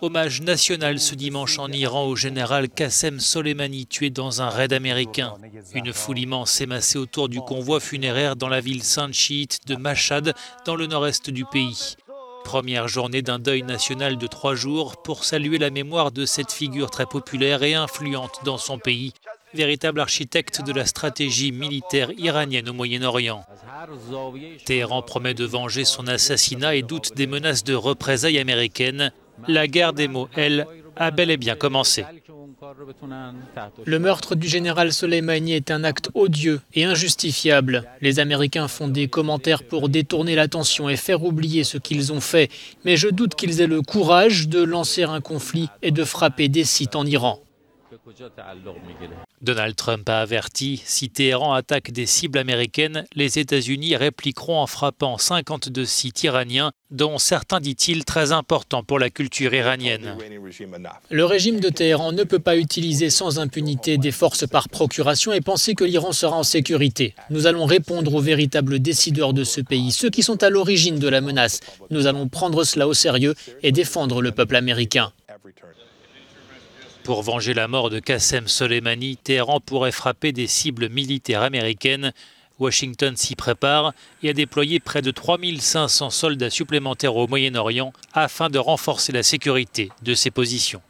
Hommage national ce dimanche en Iran au général Qassem Soleimani tué dans un raid américain. Une foule immense s'est massée autour du convoi funéraire dans la ville sainte chiite de Mashhad, dans le nord-est du pays. Première journée d'un deuil national de trois jours pour saluer la mémoire de cette figure très populaire et influente dans son pays, véritable architecte de la stratégie militaire iranienne au Moyen-Orient. Téhéran promet de venger son assassinat et doute des menaces de représailles américaines. La guerre des mots, elle, a bel et bien commencé. Le meurtre du général Soleimani est un acte odieux et injustifiable. Les Américains font des commentaires pour détourner l'attention et faire oublier ce qu'ils ont fait, mais je doute qu'ils aient le courage de lancer un conflit et de frapper des sites en Iran. Donald Trump a averti, si Téhéran attaque des cibles américaines, les États-Unis répliqueront en frappant 52 sites iraniens, dont certains, dit-il, très importants pour la culture iranienne. Le régime de Téhéran ne peut pas utiliser sans impunité des forces par procuration et penser que l'Iran sera en sécurité. Nous allons répondre aux véritables décideurs de ce pays, ceux qui sont à l'origine de la menace. Nous allons prendre cela au sérieux et défendre le peuple américain. Pour venger la mort de Qassem Soleimani, Téhéran pourrait frapper des cibles militaires américaines. Washington s'y prépare et a déployé près de 3500 soldats supplémentaires au Moyen-Orient afin de renforcer la sécurité de ses positions.